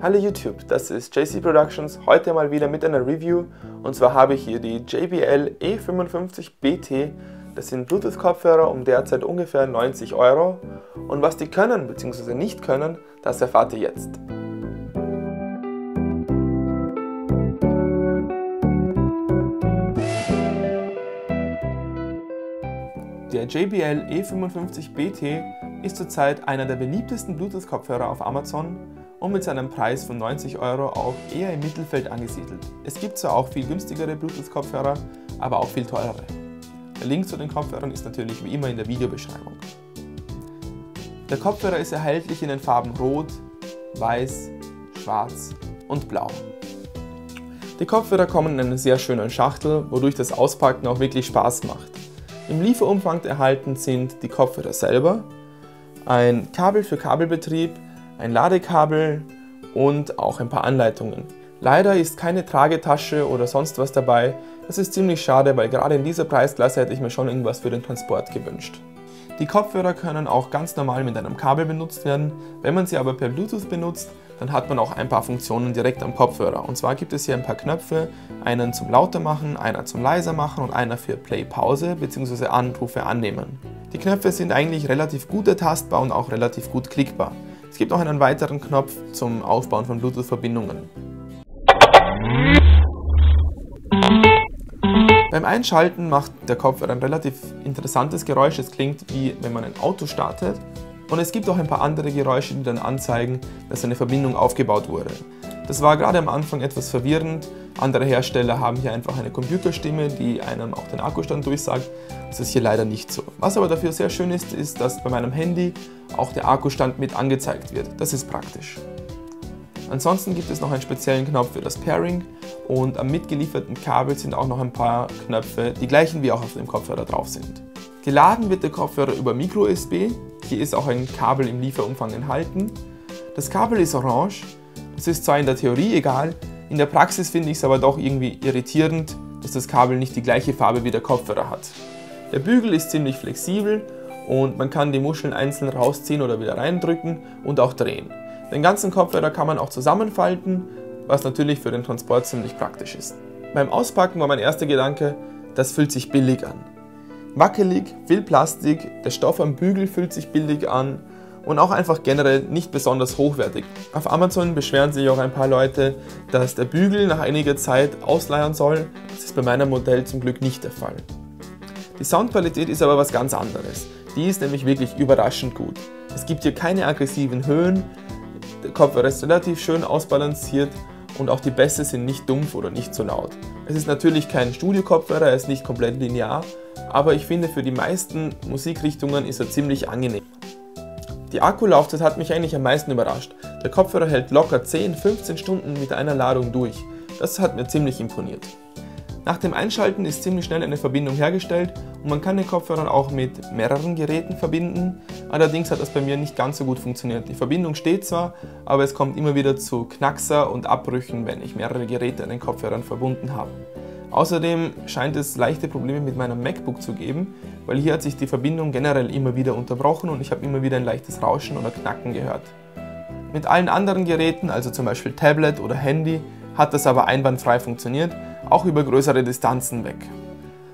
Hallo YouTube, das ist JC Productions, heute mal wieder mit einer Review und zwar habe ich hier die JBL E55 BT, das sind Bluetooth-Kopfhörer um derzeit ungefähr 90 Euro und was die können bzw. nicht können, das erfahrt ihr jetzt. Der JBL E55 BT ist zurzeit einer der beliebtesten Bluetooth-Kopfhörer auf Amazon und mit seinem Preis von 90 Euro auch eher im Mittelfeld angesiedelt. Es gibt zwar auch viel günstigere Bluetooth-Kopfhörer, aber auch viel teurere. Der Link zu den Kopfhörern ist natürlich wie immer in der Videobeschreibung. Der Kopfhörer ist erhältlich in den Farben Rot, Weiß, Schwarz und Blau. Die Kopfhörer kommen in einer sehr schönen Schachtel, wodurch das Auspacken auch wirklich Spaß macht. Im Lieferumfang erhalten sind die Kopfhörer selber, ein Kabel für Kabelbetrieb, ein Ladekabel und auch ein paar Anleitungen. Leider ist keine Tragetasche oder sonst was dabei. Das ist ziemlich schade, weil gerade in dieser Preisklasse hätte ich mir schon irgendwas für den Transport gewünscht. Die Kopfhörer können auch ganz normal mit einem Kabel benutzt werden. Wenn man sie aber per Bluetooth benutzt, dann hat man auch ein paar Funktionen direkt am Kopfhörer. Und zwar gibt es hier ein paar Knöpfe, einen zum lauter machen, einer zum leiser machen und einer für Play Pause bzw. Anrufe annehmen. Die Knöpfe sind eigentlich relativ gut ertastbar und auch relativ gut klickbar. Es gibt auch einen weiteren Knopf zum Aufbauen von Bluetooth-Verbindungen. Beim Einschalten macht der Kopfhörer ein relativ interessantes Geräusch. Es klingt wie wenn man ein Auto startet. Und es gibt auch ein paar andere Geräusche, die dann anzeigen, dass eine Verbindung aufgebaut wurde. Das war gerade am Anfang etwas verwirrend. Andere Hersteller haben hier einfach eine Computerstimme, die einem auch den Akkustand durchsagt. Das ist hier leider nicht so. Was aber dafür sehr schön ist, ist, dass bei meinem Handy auch der Akkustand mit angezeigt wird. Das ist praktisch. Ansonsten gibt es noch einen speziellen Knopf für das Pairing und am mitgelieferten Kabel sind auch noch ein paar Knöpfe, die gleichen wie auch auf dem Kopfhörer drauf sind. Geladen wird der Kopfhörer über Micro-USB. Hier ist auch ein Kabel im Lieferumfang enthalten. Das Kabel ist orange. Das ist zwar in der Theorie egal, in der Praxis finde ich es aber doch irgendwie irritierend, dass das Kabel nicht die gleiche Farbe wie der Kopfhörer hat. Der Bügel ist ziemlich flexibel und man kann die Muscheln einzeln rausziehen oder wieder reindrücken und auch drehen. Den ganzen Kopfhörer kann man auch zusammenfalten, was natürlich für den Transport ziemlich praktisch ist. Beim Auspacken war mein erster Gedanke, das fühlt sich billig an. Wackelig, viel Plastik, der Stoff am Bügel fühlt sich billig an und auch einfach generell nicht besonders hochwertig. Auf Amazon beschweren sich auch ein paar Leute, dass der Bügel nach einiger Zeit ausleiern soll. Das ist bei meinem Modell zum Glück nicht der Fall. Die Soundqualität ist aber was ganz anderes. Die ist nämlich wirklich überraschend gut. Es gibt hier keine aggressiven Höhen, der Kopfhörer ist relativ schön ausbalanciert und auch die Bässe sind nicht dumpf oder nicht zu laut. Es ist natürlich kein Studio-Kopfhörer, er ist nicht komplett linear, aber ich finde für die meisten Musikrichtungen ist er ziemlich angenehm. Die Akkulaufzeit hat mich eigentlich am meisten überrascht. Der Kopfhörer hält locker 10-15 Stunden mit einer Ladung durch. Das hat mir ziemlich imponiert. Nach dem Einschalten ist ziemlich schnell eine Verbindung hergestellt und man kann den Kopfhörer auch mit mehreren Geräten verbinden. Allerdings hat das bei mir nicht ganz so gut funktioniert. Die Verbindung steht zwar, aber es kommt immer wieder zu Knackser und Abbrüchen, wenn ich mehrere Geräte an den Kopfhörern verbunden habe. Außerdem scheint es leichte Probleme mit meinem MacBook zu geben, weil hier hat sich die Verbindung generell immer wieder unterbrochen und ich habe immer wieder ein leichtes Rauschen oder Knacken gehört. Mit allen anderen Geräten, also zum Beispiel Tablet oder Handy, hat das aber einwandfrei funktioniert auch über größere Distanzen weg.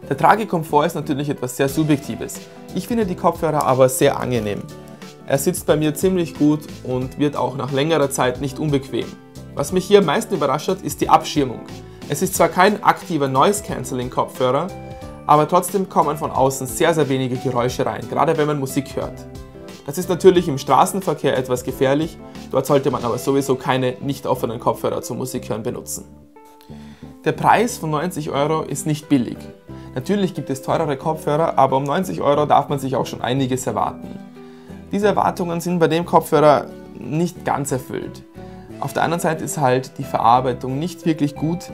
Der Tragekomfort ist natürlich etwas sehr Subjektives. Ich finde die Kopfhörer aber sehr angenehm. Er sitzt bei mir ziemlich gut und wird auch nach längerer Zeit nicht unbequem. Was mich hier am meisten überrascht hat, ist die Abschirmung. Es ist zwar kein aktiver Noise-Canceling-Kopfhörer, aber trotzdem kommen von außen sehr, sehr wenige Geräusche rein, gerade wenn man Musik hört. Das ist natürlich im Straßenverkehr etwas gefährlich, dort sollte man aber sowieso keine nicht offenen Kopfhörer zum Musikhören benutzen. Der Preis von 90 Euro ist nicht billig. Natürlich gibt es teurere Kopfhörer, aber um 90 Euro darf man sich auch schon einiges erwarten. Diese Erwartungen sind bei dem Kopfhörer nicht ganz erfüllt. Auf der anderen Seite ist halt die Verarbeitung nicht wirklich gut.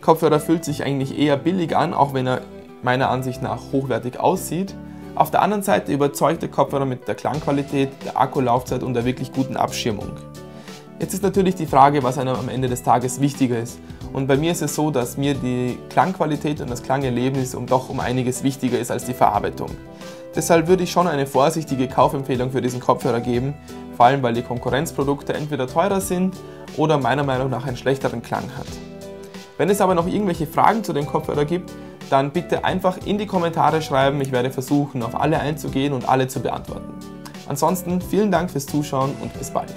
Kopfhörer fühlt sich eigentlich eher billig an, auch wenn er meiner Ansicht nach hochwertig aussieht. Auf der anderen Seite überzeugt der Kopfhörer mit der Klangqualität, der Akkulaufzeit und der wirklich guten Abschirmung. Jetzt ist natürlich die Frage, was einem am Ende des Tages wichtiger ist. Und bei mir ist es so, dass mir die Klangqualität und das Klangerlebnis um doch um einiges wichtiger ist als die Verarbeitung. Deshalb würde ich schon eine vorsichtige Kaufempfehlung für diesen Kopfhörer geben. vor allem weil die Konkurrenzprodukte entweder teurer sind oder meiner Meinung nach einen schlechteren Klang hat. Wenn es aber noch irgendwelche Fragen zu dem Kopfhörer gibt, dann bitte einfach in die Kommentare schreiben. Ich werde versuchen, auf alle einzugehen und alle zu beantworten. Ansonsten vielen Dank fürs Zuschauen und bis bald.